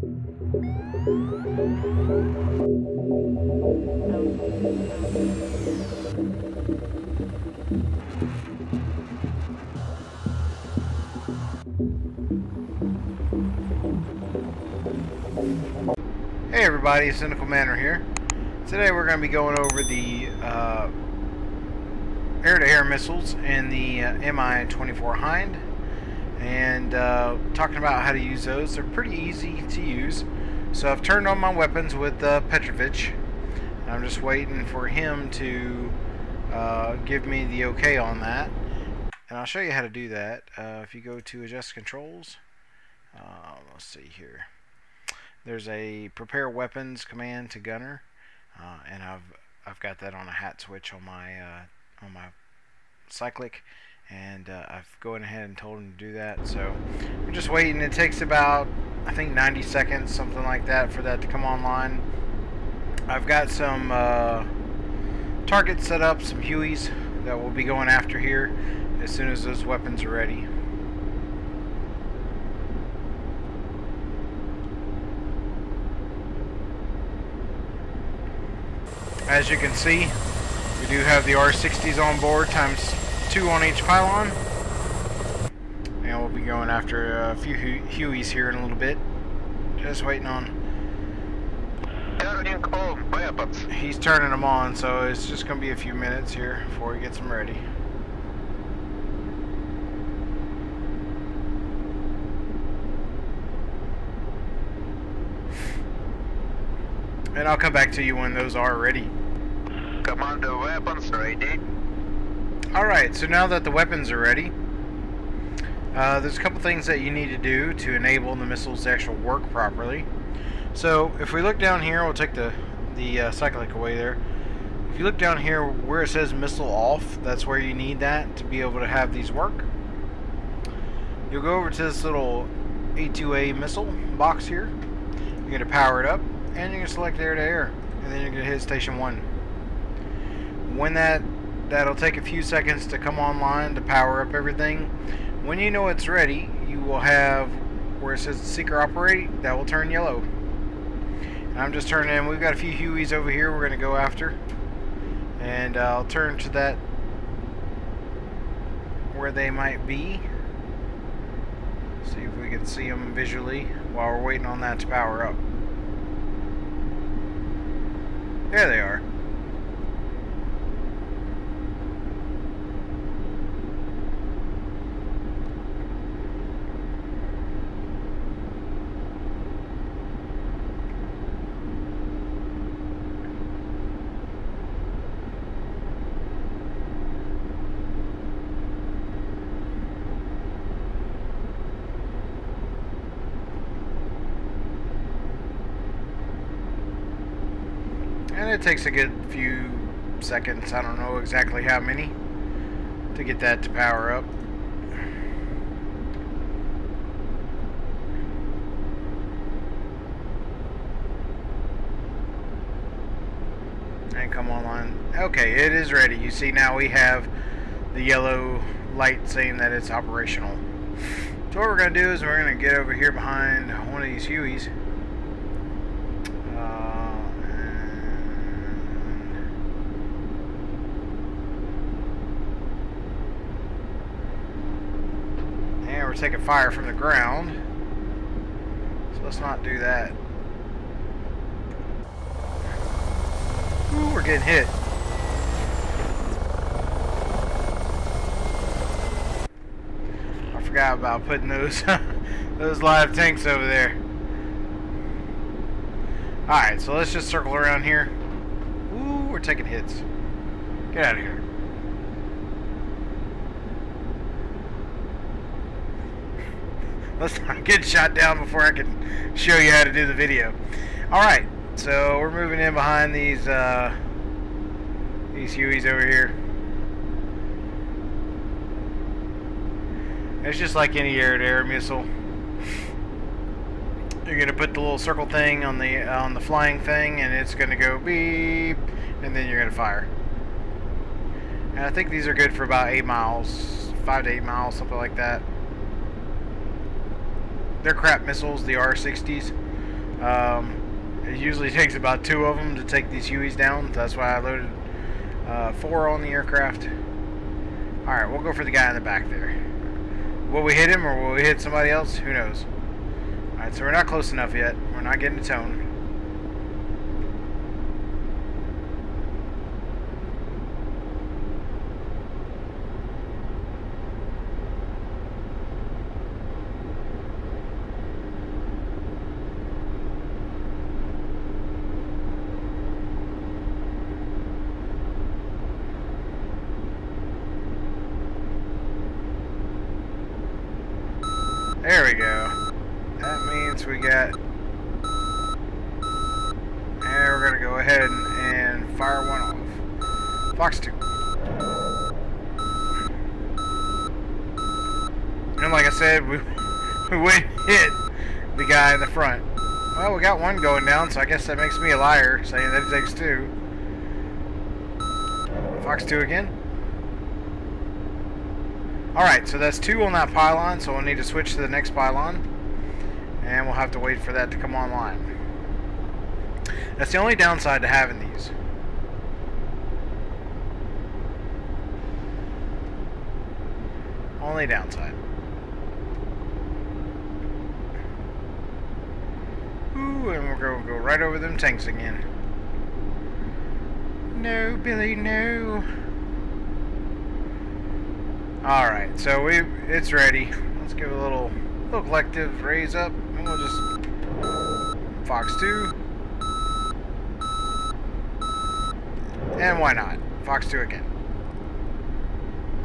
Hey everybody, Synical Manor here. Today we're going to be going over the uh, air-to-air missiles in the uh, Mi-24 Hind and uh, talking about how to use those. They're pretty easy to use. So I've turned on my weapons with uh, Petrovich. And I'm just waiting for him to uh, give me the okay on that. And I'll show you how to do that. Uh, if you go to adjust controls, uh, let's see here there's a prepare weapons command to gunner uh, and I've I've got that on a hat switch on my uh, on my cyclic and uh, I've gone ahead and told him to do that. So we're just waiting. It takes about I think 90 seconds something like that for that to come online. I've got some uh, targets set up some Hueys that we'll be going after here as soon as those weapons are ready. As you can see, we do have the R60s on board times two on each pylon. And we'll be going after a few Hueys here in a little bit. Just waiting on. He's turning them on, so it's just going to be a few minutes here before he gets them ready. And I'll come back to you when those are ready. Commander weapons ready. Alright, so now that the weapons are ready, uh, there's a couple things that you need to do to enable the missiles to actually work properly. So if we look down here, we'll take the, the uh, cyclic away there. If you look down here where it says missile off, that's where you need that to be able to have these work. You'll go over to this little A2A missile box here. You're going to power it up and you're going to select air to air and then you're going to hit station 1 when that that'll take a few seconds to come online to power up everything. When you know it's ready you will have where it says seeker operate that will turn yellow. And I'm just turning in. We've got a few Hueys over here we're gonna go after. And I'll turn to that where they might be. See if we can see them visually while we're waiting on that to power up. There they are. And it takes a good few seconds, I don't know exactly how many, to get that to power up. And come online. Okay, it is ready. You see now we have the yellow light saying that it's operational. So what we're going to do is we're going to get over here behind one of these Hueys. We're taking fire from the ground. So let's not do that. Ooh, we're getting hit. I forgot about putting those those live tanks over there. Alright, so let's just circle around here. Ooh, we're taking hits. Get out of here. Let's not get shot down before I can show you how to do the video. Alright, so we're moving in behind these uh, these Hueys over here. It's just like any air-to-air -air missile. You're gonna put the little circle thing on the on the flying thing, and it's gonna go beep, and then you're gonna fire. And I think these are good for about eight miles, five to eight miles, something like that. They're crap missiles, the R-60s. Um, it usually takes about two of them to take these Hueys down. That's why I loaded uh, four on the aircraft. Alright, we'll go for the guy in the back there. Will we hit him or will we hit somebody else? Who knows? Alright, so we're not close enough yet. We're not getting a tone. There we go. That means we got... And we're going to go ahead and, fire one off. Fox 2. And like I said, we, we hit the guy in the front. Well, we got one going down, so I guess that makes me a liar, saying that it takes two. Fox 2 again. Alright, so that's two on that pylon, so we'll need to switch to the next pylon. And we'll have to wait for that to come online. That's the only downside to having these. Only downside. Ooh, and we're going to go right over them tanks again. No, Billy, no. Alright, so we it's ready. Let's give a little little collective raise up and we'll just Fox 2. And why not? Fox 2 again.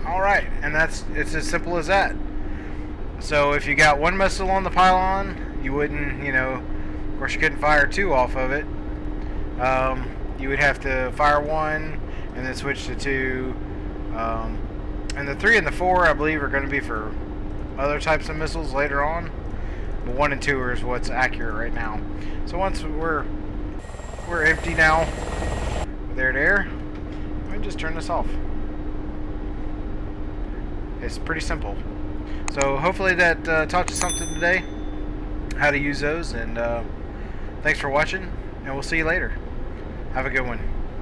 Alright, and that's it's as simple as that. So if you got one missile on the pylon, you wouldn't, you know, of course you couldn't fire two off of it. Um, you would have to fire one and then switch to two. Um, and the three and the four, I believe, are going to be for other types of missiles later on. But one and two is what's accurate right now. So once we're we're empty now, there, there, we just turn this off. It's pretty simple. So hopefully that uh, taught you something today, how to use those, and uh, thanks for watching, and we'll see you later. Have a good one.